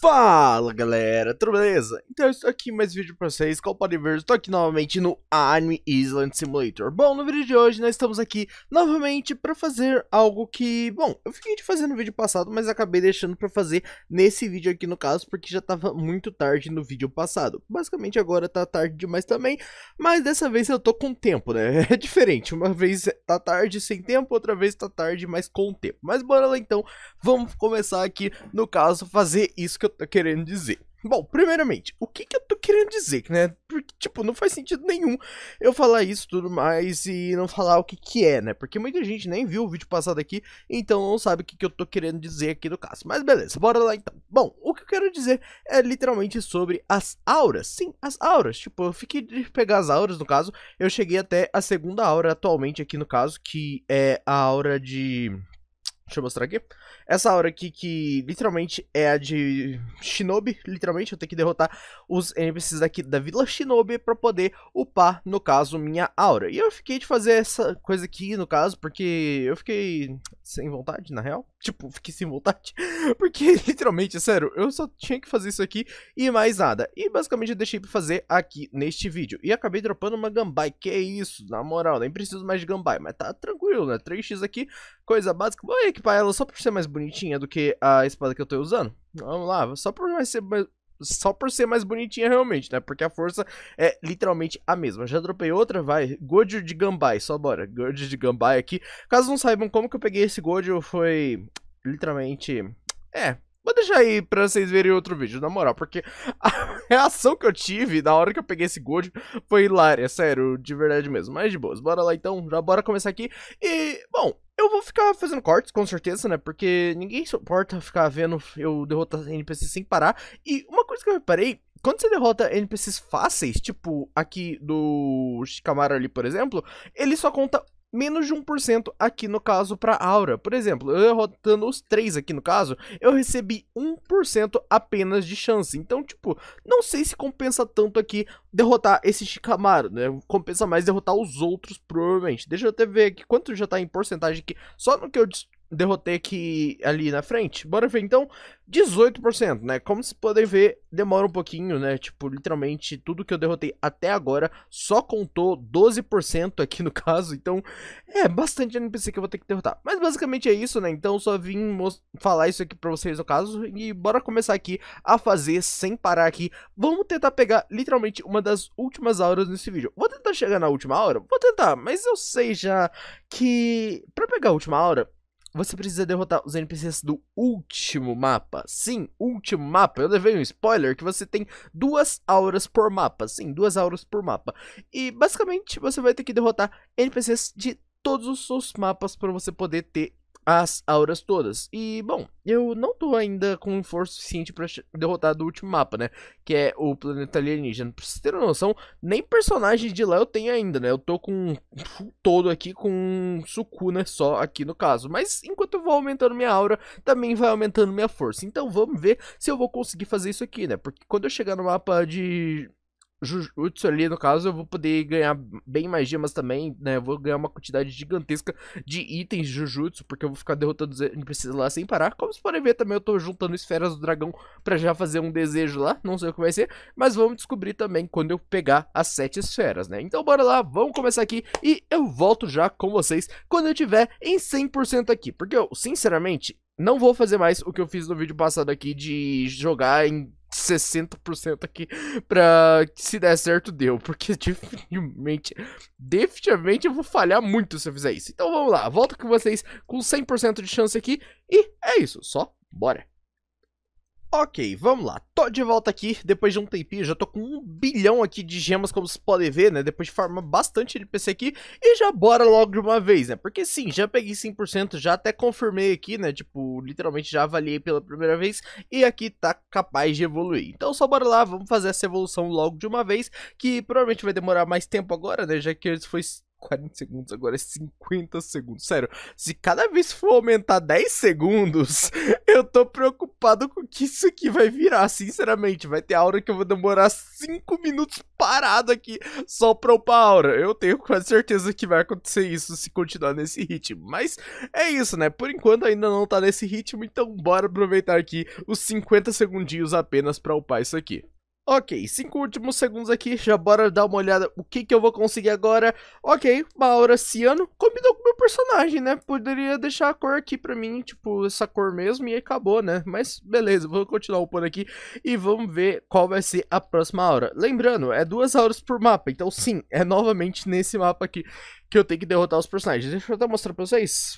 Fala galera, tudo beleza? Então eu estou aqui em mais vídeo pra vocês, como podem ver, estou aqui novamente no Anime Island Simulator Bom, no vídeo de hoje nós estamos aqui novamente para fazer algo que, bom, eu fiquei de fazer no vídeo passado, mas acabei deixando para fazer nesse vídeo aqui no caso, porque já estava muito tarde no vídeo passado Basicamente agora tá tarde demais também, mas dessa vez eu tô com tempo, né? É diferente, uma vez tá tarde sem tempo, outra vez tá tarde, mas com tempo Mas bora lá então, vamos começar aqui, no caso, fazer isso que eu tô querendo dizer. Bom, primeiramente, o que que eu tô querendo dizer, né? Porque, tipo, não faz sentido nenhum eu falar isso tudo mais e não falar o que que é, né? Porque muita gente nem viu o vídeo passado aqui, então não sabe o que que eu tô querendo dizer aqui no caso. Mas beleza, bora lá então. Bom, o que eu quero dizer é literalmente sobre as auras. Sim, as auras. Tipo, eu fiquei de pegar as auras, no caso, eu cheguei até a segunda aura atualmente aqui no caso, que é a aura de... Deixa eu mostrar aqui. Essa aura aqui que literalmente é a de Shinobi, literalmente eu tenho que derrotar os NPCs aqui da Vila Shinobi para poder upar, no caso, minha aura. E eu fiquei de fazer essa coisa aqui, no caso, porque eu fiquei sem vontade, na real. Tipo, fiquei sem vontade, porque literalmente, sério, eu só tinha que fazer isso aqui e mais nada. E basicamente eu deixei pra fazer aqui neste vídeo. E acabei dropando uma Gambai, que é isso, na moral, nem preciso mais de Gambai, mas tá tranquilo, né? 3x aqui, coisa básica. Vou equipar ela só por ser mais bonita bonitinha do que a espada que eu tô usando? Vamos lá, só por mais ser mais, só por ser mais bonitinha realmente, né? Porque a força é literalmente a mesma. Já dropei outra, vai. Gojo de Gambai, só bora. Gojo de Gambai aqui. Caso não saibam como que eu peguei esse Gojo, foi literalmente... É, Vou deixar aí pra vocês verem outro vídeo, na moral, porque a reação que eu tive na hora que eu peguei esse Gold foi hilária, sério, de verdade mesmo. Mas de boas, bora lá então, já bora começar aqui. E, bom, eu vou ficar fazendo cortes, com certeza, né? Porque ninguém suporta ficar vendo eu derrotar NPCs sem parar. E uma coisa que eu reparei, quando você derrota NPCs fáceis, tipo aqui do Shikamaru ali, por exemplo, ele só conta menos de 1% aqui no caso para Aura. Por exemplo, eu derrotando os três aqui no caso, eu recebi 1% apenas de chance. Então, tipo, não sei se compensa tanto aqui derrotar esse Shikamaru, né? Compensa mais derrotar os outros, provavelmente. Deixa eu até ver aqui quanto já tá em porcentagem aqui. Só no que eu derrotei aqui ali na frente. Bora ver então, 18%, né? Como vocês podem ver, demora um pouquinho, né? Tipo, literalmente tudo que eu derrotei até agora só contou 12% aqui no caso, então é bastante NPC que eu vou ter que derrotar. Mas basicamente é isso, né? Então só vim falar isso aqui pra vocês no caso e bora começar aqui a fazer sem parar aqui. Vamos tentar pegar literalmente uma das últimas auras nesse vídeo. Vou tentar chegar na última aura? Vou tentar, mas eu sei já que pra pegar a última aura você precisa derrotar os NPCs do último mapa. Sim, último mapa. Eu levei um spoiler que você tem duas auras por mapa. Sim, duas auras por mapa. E basicamente você vai ter que derrotar NPCs de todos os seus mapas para você poder ter as auras todas. E, bom, eu não tô ainda com força suficiente para derrotar do último mapa, né? Que é o planeta alienígena. Pra vocês terem noção, nem personagem de lá eu tenho ainda, né? Eu tô com todo aqui com Sukuna só aqui no caso. Mas enquanto eu vou aumentando minha aura, também vai aumentando minha força. Então vamos ver se eu vou conseguir fazer isso aqui, né? Porque quando eu chegar no mapa de Jujutsu ali, no caso, eu vou poder ganhar bem mais gemas também, né? Eu vou ganhar uma quantidade gigantesca de itens de Jujutsu, porque eu vou ficar derrotando os NPCs lá sem parar. Como vocês podem ver também, eu tô juntando esferas do dragão pra já fazer um desejo lá, não sei o que vai ser, mas vamos descobrir também quando eu pegar as sete esferas, né? Então bora lá, vamos começar aqui e eu volto já com vocês quando eu tiver em 100% aqui, porque eu, sinceramente, não vou fazer mais o que eu fiz no vídeo passado aqui de jogar em 60% aqui pra que se der certo deu, porque definitivamente, definitivamente eu vou falhar muito se eu fizer isso. Então vamos lá, volto com vocês com 100% de chance aqui e é isso, só bora. Ok, vamos lá, tô de volta aqui, depois de um tempinho, já tô com um bilhão aqui de gemas, como vocês podem ver, né, depois de farmar bastante NPC aqui, e já bora logo de uma vez, né, porque sim, já peguei 100%, já até confirmei aqui, né, tipo, literalmente já avaliei pela primeira vez, e aqui tá capaz de evoluir. Então só bora lá, vamos fazer essa evolução logo de uma vez, que provavelmente vai demorar mais tempo agora, né, já que eles foi 40 segundos, agora é 50 segundos. Sério, se cada vez for aumentar 10 segundos, eu tô preocupado com o que isso aqui vai virar, sinceramente. Vai ter aura que eu vou demorar 5 minutos parado aqui só pra upar aura. Eu tenho quase certeza que vai acontecer isso se continuar nesse ritmo. Mas é isso, né? Por enquanto ainda não tá nesse ritmo, então bora aproveitar aqui os 50 segundinhos apenas pra upar isso aqui. Ok, cinco últimos segundos aqui, já bora dar uma olhada o que que eu vou conseguir agora. Ok, aura ciano, combinou com o meu personagem, né? Poderia deixar a cor aqui pra mim, tipo, essa cor mesmo e acabou, né? Mas beleza, vou continuar upando aqui e vamos ver qual vai ser a próxima aura. Lembrando, é duas auras por mapa, então sim, é novamente nesse mapa aqui que eu tenho que derrotar os personagens. Deixa eu até mostrar pra vocês.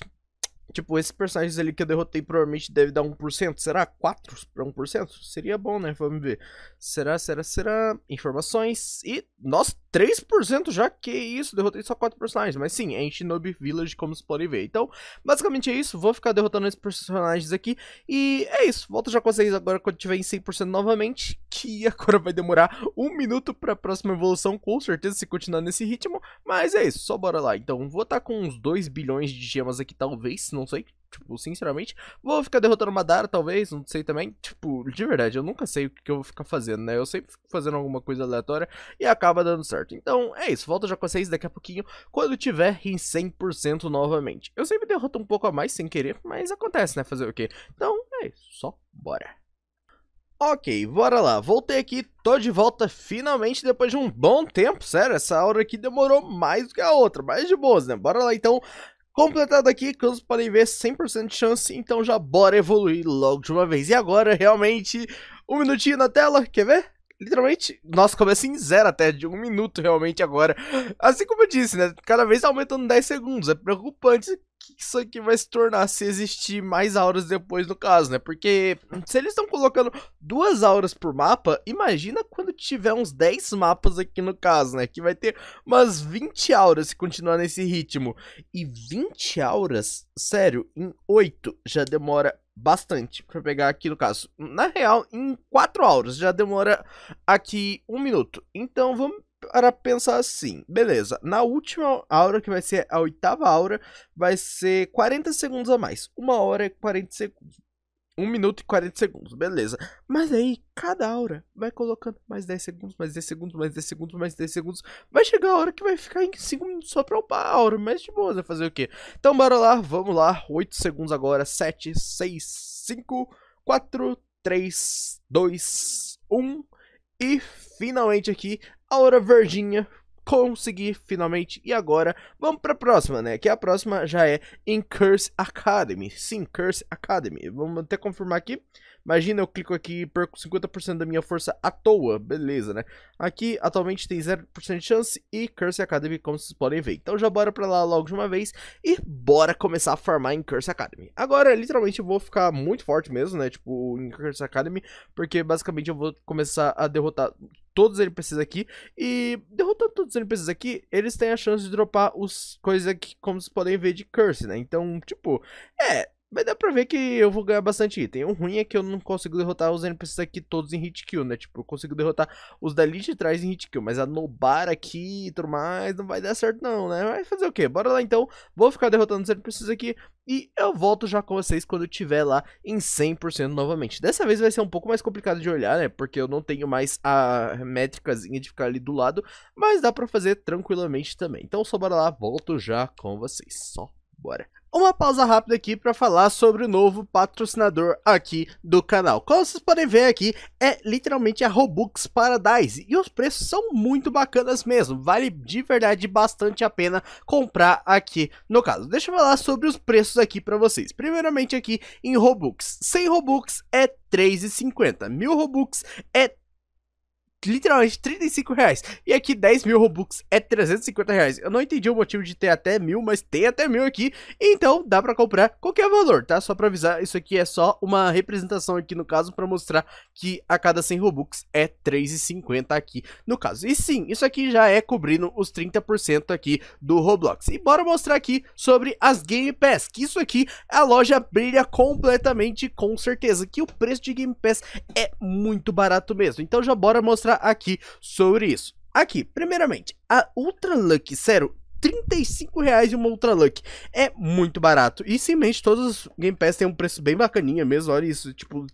Tipo, esses personagens ali que eu derrotei provavelmente deve dar 1%. Será? 4 para 1%? Seria bom, né? Vamos ver. Será, será, será? Informações. E, nossa, 3% já? Que isso? Derrotei só 4 personagens. Mas sim, é em Shinobi Village, como vocês podem ver. Então, basicamente é isso. Vou ficar derrotando esses personagens aqui. E é isso. Volto já com vocês agora quando tiver em 100% novamente. Que agora vai demorar um minuto para a próxima evolução, com certeza, se continuar nesse ritmo. Mas é isso. Só bora lá. Então, vou estar tá com uns 2 bilhões de gemas aqui, talvez. Não sei. Tipo, sinceramente, vou ficar derrotando Madara, talvez, não sei também. Tipo, de verdade, eu nunca sei o que eu vou ficar fazendo, né? Eu sempre fico fazendo alguma coisa aleatória e acaba dando certo. Então, é isso. Volto já com vocês daqui a pouquinho, quando tiver em 100% novamente. Eu sempre derroto um pouco a mais sem querer, mas acontece, né? Fazer o quê? Então, é isso. Só bora. Ok, bora lá. Voltei aqui, tô de volta finalmente depois de um bom tempo. Sério, essa aura aqui demorou mais do que a outra, mais de boas, né? Bora lá então Completado aqui, que vocês podem ver 100% de chance, então já bora evoluir logo de uma vez. E agora, realmente, um minutinho na tela, quer ver? Literalmente, nossa, começa em zero até, de um minuto realmente agora. Assim como eu disse, né, cada vez aumentando 10 segundos, é preocupante que isso aqui vai se tornar se existir mais auras depois no caso, né? Porque se eles estão colocando duas auras por mapa, imagina quando tiver uns 10 mapas aqui no caso, né? Que vai ter umas 20 auras se continuar nesse ritmo. E 20 auras, sério, em 8 já demora bastante para pegar aqui no caso. Na real, em 4 auras já demora aqui um minuto. Então vamos para pensar assim, beleza, na última aura, que vai ser a oitava aura, vai ser 40 segundos a mais. Uma hora é 40 segundos. 1 minuto e 40 segundos, beleza. Mas aí, cada aura vai colocando mais 10 segundos, mais 10 segundos, mais 10 segundos, mais 10 segundos. Vai chegar a hora que vai ficar em 5 minutos só pra upar a aura, mas de boa, vai fazer o quê? Então bora lá, vamos lá. 8 segundos agora, 7, 6, 5, 4, 3, 2, 1. E finalmente aqui a hora verdinha consegui finalmente. E agora, vamos para a próxima, né? Que a próxima já é em Curse Academy. Sim, Curse Academy. Vamos até confirmar aqui. Imagina, eu clico aqui e perco 50% da minha força à toa. Beleza, né? Aqui, atualmente, tem 0% de chance e Curse Academy, como vocês podem ver. Então já bora pra lá logo de uma vez e bora começar a farmar em Curse Academy. Agora, literalmente, eu vou ficar muito forte mesmo, né? Tipo, em Curse Academy, porque basicamente eu vou começar a derrotar todos os NPCs aqui. E derrotando todos os NPCs aqui, eles têm a chance de dropar os coisas aqui, como vocês podem ver, de Curse, né? Então, tipo, é, Vai dar pra ver que eu vou ganhar bastante item. O ruim é que eu não consigo derrotar os NPCs aqui todos em hit kill, né? Tipo, eu consigo derrotar os dali de trás em hit kill. Mas a Nobar aqui e tudo mais não vai dar certo não, né? Vai fazer o quê? Bora lá então. Vou ficar derrotando os NPCs aqui. E eu volto já com vocês quando eu tiver lá em 100% novamente. Dessa vez vai ser um pouco mais complicado de olhar, né? Porque eu não tenho mais a métricazinha de ficar ali do lado. Mas dá pra fazer tranquilamente também. Então só bora lá, volto já com vocês. Só bora. Uma pausa rápida aqui para falar sobre o novo patrocinador aqui do canal. Como vocês podem ver aqui, é literalmente a Robux Paradise. E os preços são muito bacanas mesmo. Vale de verdade bastante a pena comprar aqui no caso. Deixa eu falar sobre os preços aqui para vocês. Primeiramente aqui em Robux. 100 Robux é 3,50. 1000 Robux é literalmente 35 reais. E aqui 10 mil Robux é 350 reais. Eu não entendi o motivo de ter até mil, mas tem até mil aqui. Então dá pra comprar qualquer valor, tá? Só pra avisar, isso aqui é só uma representação aqui no caso pra mostrar que a cada 100 Robux é 3,50 aqui no caso. E sim, isso aqui já é cobrindo os 30% aqui do Roblox. E bora mostrar aqui sobre as Game Pass, que isso aqui a loja brilha completamente com certeza, que o preço de Game Pass é muito barato mesmo. Então já bora mostrar aqui sobre isso. Aqui, primeiramente, a Ultra Lucky, sério, 35 reais uma Ultra Luck. É muito barato. E sim, mente, todos os Game Pass têm um preço bem bacaninha mesmo. Olha isso, tipo,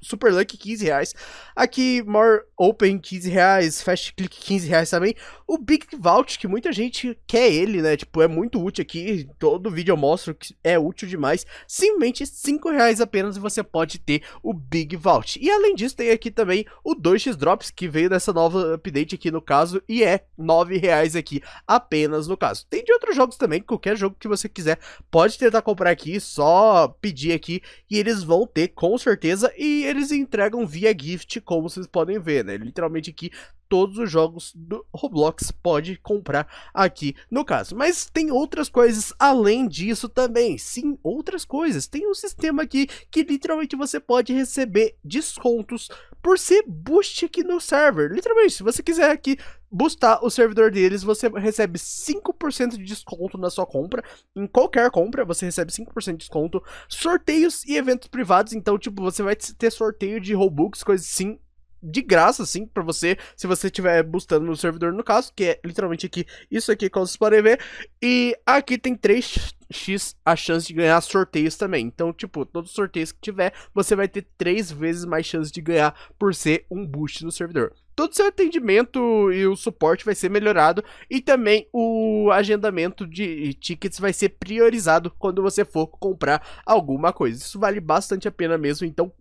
Super Luck 15 reais. Aqui, More Open 15 reais, Fast Click 15 reais também. O Big Vault, que muita gente quer ele, né? Tipo, é muito útil aqui. Todo vídeo eu mostro que é útil demais. Simplesmente 5 reais apenas e você pode ter o Big Vault. E além disso, tem aqui também o 2x Drops, que veio dessa nova update aqui no caso. E é 9 reais aqui apenas no caso. Tem de outros jogos também, qualquer jogo que você quiser pode tentar comprar aqui. Só pedir aqui e eles vão ter com certeza. E eles entregam via gift, como vocês podem ver, né? Literalmente aqui todos os jogos do Roblox pode comprar aqui no caso. Mas tem outras coisas além disso também. Sim, outras coisas. Tem um sistema aqui que literalmente você pode receber descontos por ser boost aqui no server. Literalmente, se você quiser aqui boostar o servidor deles, você recebe 5% de desconto na sua compra. Em qualquer compra, você recebe 5% de desconto. Sorteios e eventos privados. Então, tipo, você vai ter sorteio de Robux, coisas assim, de graça, assim, pra você, se você estiver boostando no servidor, no caso, que é literalmente aqui, isso aqui, como vocês podem ver. E aqui tem 3x a chance de ganhar sorteios também. Então, tipo, todos os sorteios que tiver, você vai ter 3 vezes mais chance de ganhar por ser um boost no servidor. Todo seu atendimento e o suporte vai ser melhorado e também o agendamento de tickets vai ser priorizado quando você for comprar alguma coisa. Isso vale bastante a pena mesmo, então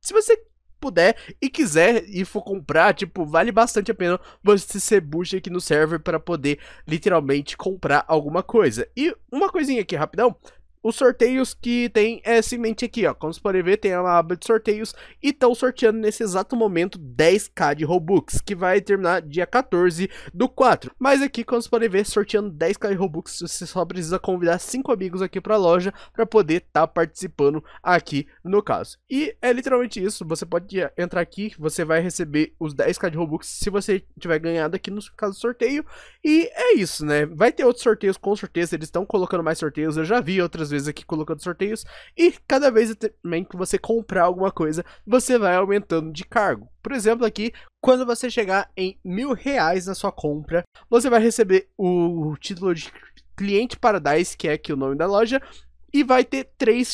se você puder e quiser e for comprar, tipo, vale bastante a pena você ser boost aqui no server para poder literalmente comprar alguma coisa. E uma coisinha aqui rapidão, os sorteios que tem é simplesmente aqui, ó. Como vocês podem ver, tem uma aba de sorteios e estão sorteando nesse exato momento 10k de Robux, que vai terminar dia 14 do 4. Mas aqui, como vocês podem ver, sorteando 10k de Robux, você só precisa convidar 5 amigos aqui para a loja para poder estar tá participando aqui no caso. E é literalmente isso, você pode entrar aqui, você vai receber os 10k de Robux se você tiver ganhado aqui no caso do sorteio. E é isso, né? Vai ter outros sorteios, com certeza, eles estão colocando mais sorteios, eu já vi outras vezes aqui colocando sorteios. E cada vez também que você comprar alguma coisa, você vai aumentando de cargo. Por exemplo, aqui, quando você chegar em mil reais na sua compra, você vai receber o título de Cliente Paradise, que é aqui o nome da loja, e vai ter três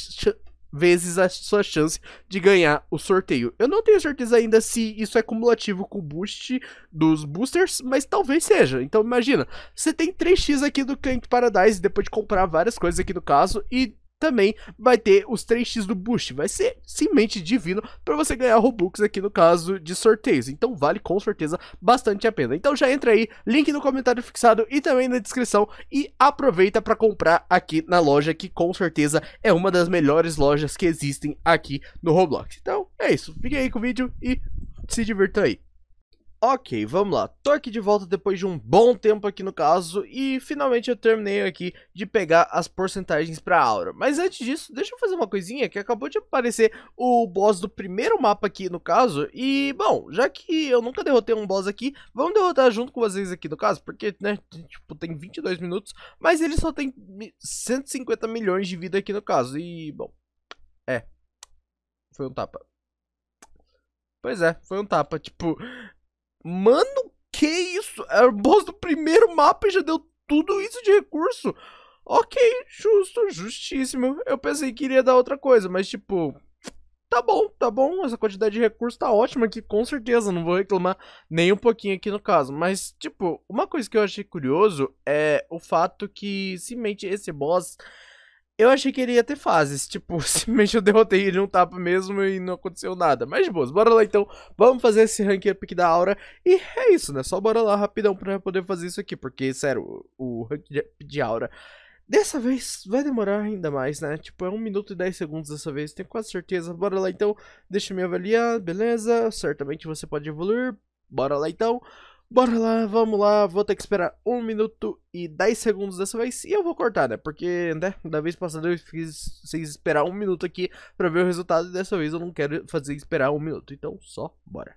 vezes a sua chance de ganhar o sorteio. Eu não tenho certeza ainda se isso é cumulativo com o boost dos boosters, mas talvez seja. Então imagina, você tem 3x aqui do Client Paradise depois de comprar várias coisas aqui no caso e também vai ter os 3x do boost. Vai ser simplesmente divino para você ganhar Robux aqui no caso de sorteios. Então vale com certeza bastante a pena. Então já entra aí, link no comentário fixado e também na descrição e aproveita para comprar aqui na loja que com certeza é uma das melhores lojas que existem aqui no Roblox. Então é isso, fique aí com o vídeo e se divirta aí. Ok, vamos lá. Tô aqui de volta depois de um bom tempo aqui no caso e finalmente eu terminei aqui de pegar as porcentagens pra Aura. Mas antes disso, deixa eu fazer uma coisinha que acabou de aparecer o boss do primeiro mapa aqui no caso e, bom, já que eu nunca derrotei um boss aqui, vamos derrotar junto com vocês aqui no caso, porque, né, tipo, tem 22 minutos, mas ele só tem 150 milhões de vida aqui no caso e, bom, é, foi um tapa. Pois é, foi um tapa, tipo, Mano, que isso? É o boss do primeiro mapa e já deu tudo isso de recurso. Ok, justo, justíssimo. Eu pensei que iria dar outra coisa, mas tipo, tá bom, tá bom. Essa quantidade de recursos tá ótima aqui, com certeza. Não vou reclamar nem um pouquinho aqui no caso. Mas, tipo, uma coisa que eu achei curioso é o fato que simplesmente esse boss eu achei que ele ia ter fases, tipo, simplesmente eu derrotei ele um tapa mesmo e não aconteceu nada. Mas de boas, bora lá então, vamos fazer esse rank up da Aura. E é isso, né? Só bora lá rapidão pra poder fazer isso aqui, porque, sério, o rank de Aura... Dessa vez vai demorar ainda mais, né? Tipo, é 1 minuto e 10 segundos dessa vez, tenho quase certeza. Bora lá então, deixa eu me avaliar, beleza? Certamente você pode evoluir, bora lá então. Bora lá, vamos lá, vou ter que esperar 1 minuto e 10 segundos dessa vez e eu vou cortar, né? Porque, né, da vez passada eu fiz vocês esperar 1 minuto aqui pra ver o resultado e dessa vez eu não quero fazer esperar 1 minuto, então só bora.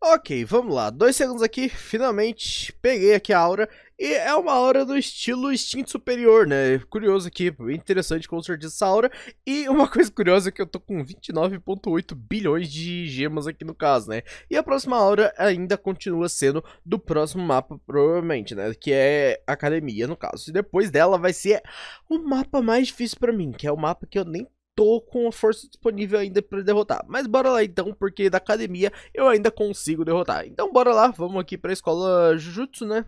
Ok, vamos lá. Dois segundos aqui, finalmente peguei aqui a aura. E é uma aura do estilo instinto superior, né? Curioso aqui, interessante com certeza essa aura. E uma coisa curiosa é que eu tô com 29.8 bilhões de gemas aqui no caso, né? E a próxima aura ainda continua sendo do próximo mapa, provavelmente, né? Que é Academia, no caso. E depois dela vai ser o mapa mais difícil pra mim, que é o mapa que eu nem tô com a força disponível ainda para derrotar. Mas bora lá então, porque da academia eu ainda consigo derrotar. Então bora lá, vamos aqui pra escola Jujutsu, né?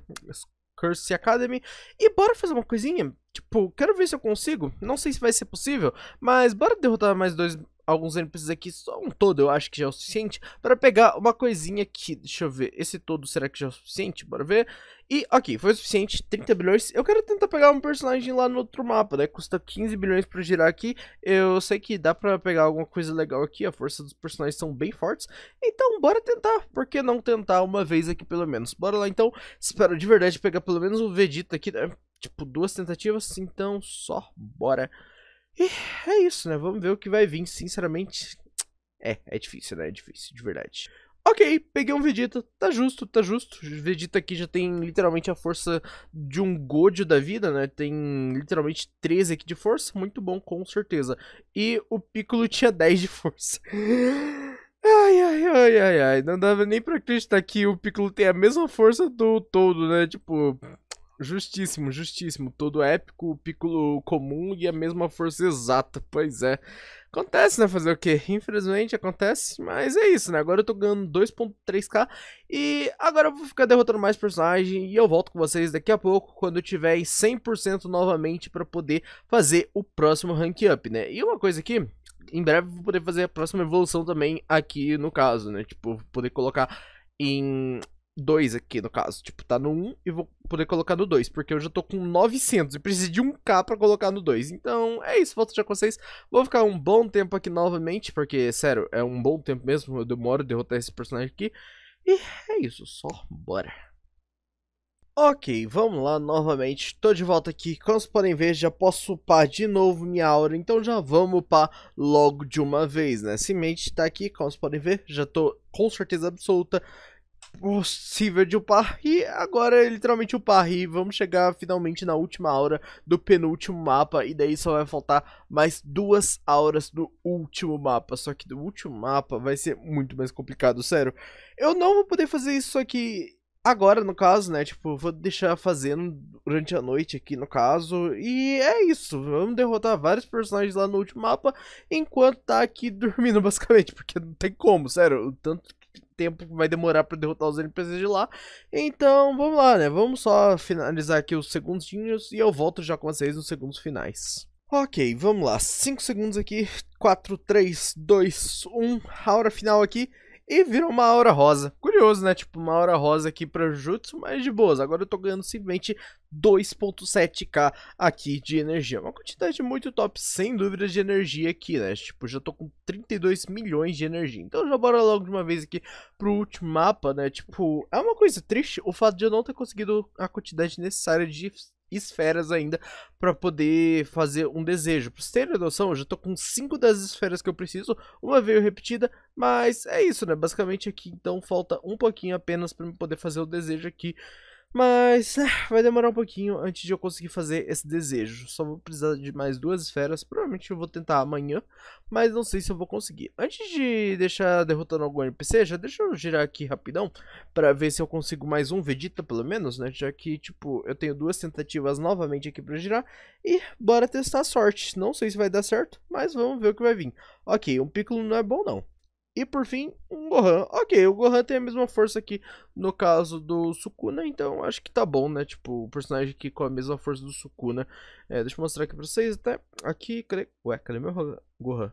Curse Academy. E bora fazer uma coisinha. Tipo, quero ver se eu consigo. Não sei se vai ser possível, mas bora derrotar mais dois alguns NPCs aqui, só um todo eu acho que já é o suficiente para pegar uma coisinha aqui. Deixa eu ver, esse todo será que já é o suficiente? Bora ver. E, ok, foi o suficiente, 30 bilhões. Eu quero tentar pegar um personagem lá no outro mapa, né? Custa 15 bilhões pra girar aqui. Eu sei que dá pra pegar alguma coisa legal aqui, a força dos personagens são bem fortes. Então, bora tentar. Por que não tentar uma vez aqui, pelo menos? Bora lá, então. Espero de verdade pegar pelo menos o Vegeta aqui, né? Tipo, duas tentativas, então só bora. E é isso, né? Vamos ver o que vai vir, sinceramente. É, é difícil, né? É difícil, de verdade. Ok, peguei um Vegeta, tá justo, tá justo. O Vegeta aqui já tem literalmente a força de um Gojo da vida, né? Tem literalmente 13 aqui de força, muito bom, com certeza. E o Piccolo tinha 10 de força. Ai, ai, ai, ai, ai. Não dava nem pra acreditar que o Piccolo tem a mesma força do todo, né? Tipo, Justíssimo, justíssimo. Todo épico, Piccolo comum e a mesma força exata. Pois é. Acontece, né? Fazer o quê? Infelizmente acontece, mas é isso, né? Agora eu tô ganhando 2.3k e agora eu vou ficar derrotando mais personagens e eu volto com vocês daqui a pouco quando eu tiver em 100% novamente para poder fazer o próximo rank up, né? E uma coisa aqui, em breve vou poder fazer a próxima evolução também aqui no caso, né? Tipo, poder colocar em 2 aqui, no caso. Tipo, tá no 1 e vou poder colocar no 2, porque eu já tô com 900 e preciso de 1k pra colocar no 2. Então, é isso, volto já com vocês. Vou ficar um bom tempo aqui novamente, porque, sério, é um bom tempo mesmo. Eu demoro a derrotar esse personagem aqui. E é isso, só bora. Ok, vamos lá novamente, tô de volta aqui, como vocês podem ver já posso upar de novo minha aura, então já vamos upar logo de uma vez, né, Semente tá aqui, como vocês podem ver, já tô com certeza absoluta possível de upar. E agora é literalmente upar. E vamos chegar finalmente na última aura do penúltimo mapa. E daí só vai faltar mais duas auras do último mapa. Só que do último mapa vai ser muito mais complicado, sério. Eu não vou poder fazer isso aqui agora, no caso, né? Tipo, vou deixar fazendo durante a noite aqui, no caso. E é isso. Vamos derrotar vários personagens lá no último mapa. Enquanto tá aqui dormindo, basicamente. Porque não tem como, sério. O tanto tempo vai demorar para derrotar os NPCs de lá. Então, vamos lá, né? Vamos só finalizar aqui os segundinhos e eu volto já com vocês nos segundos finais. Ok, vamos lá. 5 segundos aqui. 4, 3, 2, 1. A hora final aqui. E virou uma aura rosa. Curioso, né? Tipo, uma aura rosa aqui pra Jutsu, mas de boas. Agora eu tô ganhando simplesmente 2.7k aqui de energia. Uma quantidade muito top, sem dúvidas, de energia aqui, né? Tipo, já tô com 32 milhões de energia. Então já bora logo de uma vez aqui pro último mapa, né? Tipo, é uma coisa triste o fato de eu não ter conseguido a quantidade necessária de esferas ainda para poder fazer um desejo. Pra vocês terem noção, eu já tô com 5 das esferas que eu preciso, uma veio repetida, mas é isso, né? Basicamente aqui então falta um pouquinho apenas para poder fazer o desejo aqui. Mas é, vai demorar um pouquinho antes de eu conseguir fazer esse desejo. Só vou precisar de mais duas esferas. Provavelmente eu vou tentar amanhã, mas não sei se eu vou conseguir. Antes de deixar derrotando algum NPC, já deixa eu girar aqui rapidão para ver se eu consigo mais um Vegeta pelo menos, né? Já que, tipo, eu tenho duas tentativas novamente aqui para girar. E bora testar a sorte. Não sei se vai dar certo, mas vamos ver o que vai vir. Ok, um Piccolo não é bom não. E por fim, um Gohan. Ok, o Gohan tem a mesma força aqui no caso do Sukuna, então acho que tá bom, né? Tipo, o personagem aqui com a mesma força do Sukuna. É, deixa eu mostrar aqui pra vocês até. Aqui, cadê? Ué, cadê meu Gohan?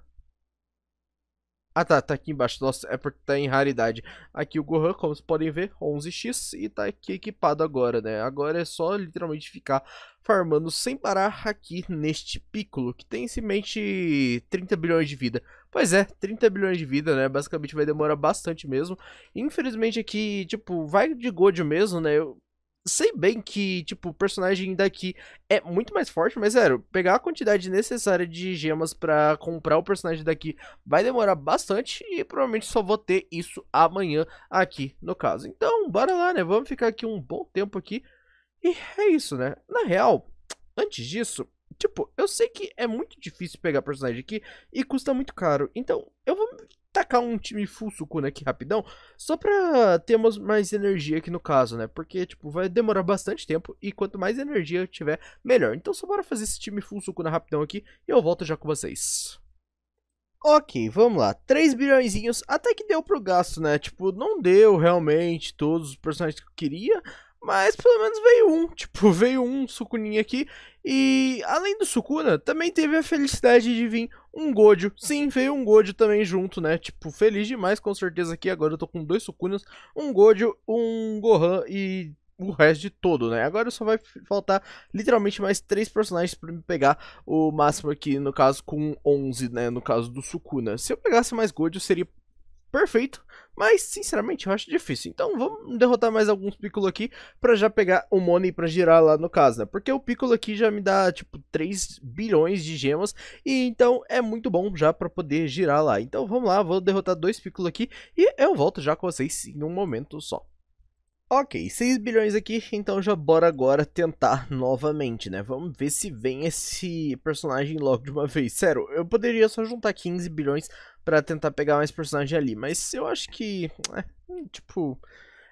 Ah tá, tá aqui embaixo, nossa, é porque tá em raridade. Aqui o Gohan, como vocês podem ver, 11x E tá aqui equipado agora, né? Agora é só literalmente ficar farmando sem parar aqui neste Piccolo Que tem simplesmente 30 bilhões de vida. Pois é, 30 bilhões de vida, né, basicamente vai demorar bastante mesmo. Infelizmente aqui, tipo, vai de Gojo mesmo, né? Eu sei bem que, tipo, o personagem daqui é muito mais forte, mas, sério, pegar a quantidade necessária de gemas pra comprar o personagem daqui vai demorar bastante e provavelmente só vou ter isso amanhã aqui, no caso. Então, bora lá, né? Vamos ficar aqui um bom tempo aqui e é isso, né? Na real, antes disso, tipo, eu sei que é muito difícil pegar personagem aqui e custa muito caro, então eu vou tacar um time full Sukuna aqui rapidão, só pra termos mais energia aqui no caso, né? Porque, tipo, vai demorar bastante tempo e quanto mais energia eu tiver, melhor. Então só bora fazer esse time full Sukuna rapidão aqui e eu volto já com vocês. Ok, vamos lá. 3 bilhões até que deu pro gasto, né? Tipo, não deu realmente todos os personagens que eu queria, mas pelo menos veio um, tipo, veio um Sukuninha aqui. E além do Sukuna, também teve a felicidade de vir um Gojo. Sim, veio um Gojo também junto, né? Tipo, feliz demais com certeza aqui. Agora eu tô com dois Sukunas, um Gojo, um Gohan e o resto de todo, né? Agora só vai faltar literalmente mais três personagens para me pegar o máximo aqui, no caso com 11, né? No caso do Sukuna. Se eu pegasse mais Gojo, seria perfeito, mas sinceramente eu acho difícil. Então vamos derrotar mais alguns Piccolo aqui pra já pegar o Money pra girar lá no caso, né? Porque o Piccolo aqui já me dá tipo 3 bilhões de gemas e então é muito bom já pra poder girar lá. Então vamos lá, vou derrotar dois Piccolo aqui e eu volto já com vocês em um momento só. Ok, 6 bilhões aqui, então já bora agora tentar novamente, né? Vamos ver se vem esse personagem logo de uma vez. Sério, eu poderia só juntar 15 bilhões pra tentar pegar mais personagem ali, mas eu acho que, é, tipo,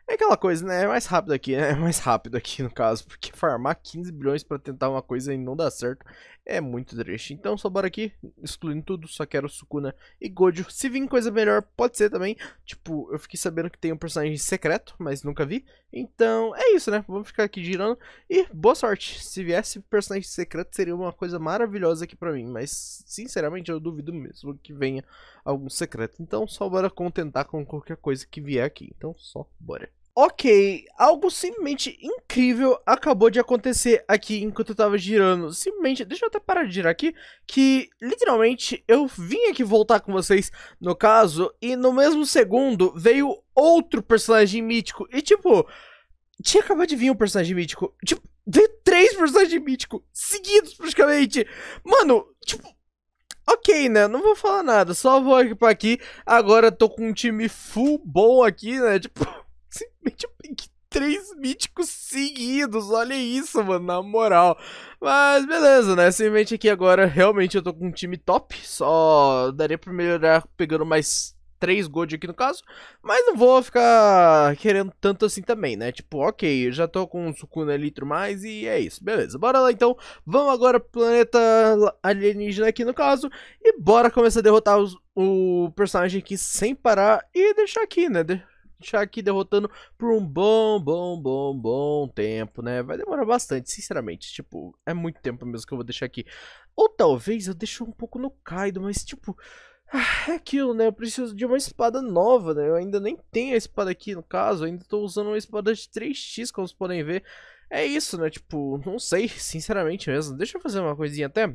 é aquela coisa, né? É mais rápido aqui, né? É mais rápido aqui no caso, porque farmar 15 bilhões pra tentar uma coisa e não dar certo é muito triste. Então só bora aqui, excluindo tudo, só quero Sukuna e Gojo. Se vir coisa melhor, pode ser também. Tipo, eu fiquei sabendo que tem um personagem secreto, mas nunca vi. Então é isso, né? Vamos ficar aqui girando e boa sorte. Se viesse personagem secreto seria uma coisa maravilhosa aqui pra mim, mas sinceramente eu duvido mesmo que venha algum secreto. Então só bora contentar com qualquer coisa que vier aqui. Então só bora. Ok, algo simplesmente incrível acabou de acontecer aqui enquanto eu tava girando. Simplesmente, deixa eu até parar de girar aqui, que literalmente eu vim aqui voltar com vocês no caso, e no mesmo segundo veio outro personagem mítico. E tipo, tinha acabado de vir um personagem mítico. Tipo, veio três personagens míticos seguidos praticamente. Mano, tipo, Ok, né? Não vou falar nada, só vou equipar aqui. Agora tô com um time full bom aqui, né? Tipo, simplesmente eu peguei três míticos seguidos. Olha isso, mano, na moral. Mas beleza, né? Simplesmente aqui agora realmente eu tô com um time top. Só daria pra melhorar pegando mais três gold aqui no caso. Mas não vou ficar querendo tanto assim também, né? Tipo, ok, já tô com um Sukuna Litro mais e é isso. Beleza, bora lá então. Vamos agora pro planeta alienígena aqui no caso. E bora começar a derrotar os, o personagem aqui sem parar e deixar aqui, né? Deixar aqui derrotando por um bom, bom, bom, bom tempo, né? Vai demorar bastante, sinceramente. Tipo, é muito tempo mesmo que eu vou deixar aqui. Ou talvez eu deixe um pouco no Kaido, mas tipo... Ah, é aquilo, né? Eu preciso de uma espada nova, né? Eu ainda nem tenho a espada aqui, no caso. Eu ainda tô usando uma espada de 3x, como vocês podem ver. É isso, né? Tipo, não sei, sinceramente mesmo. Deixa eu fazer uma coisinha até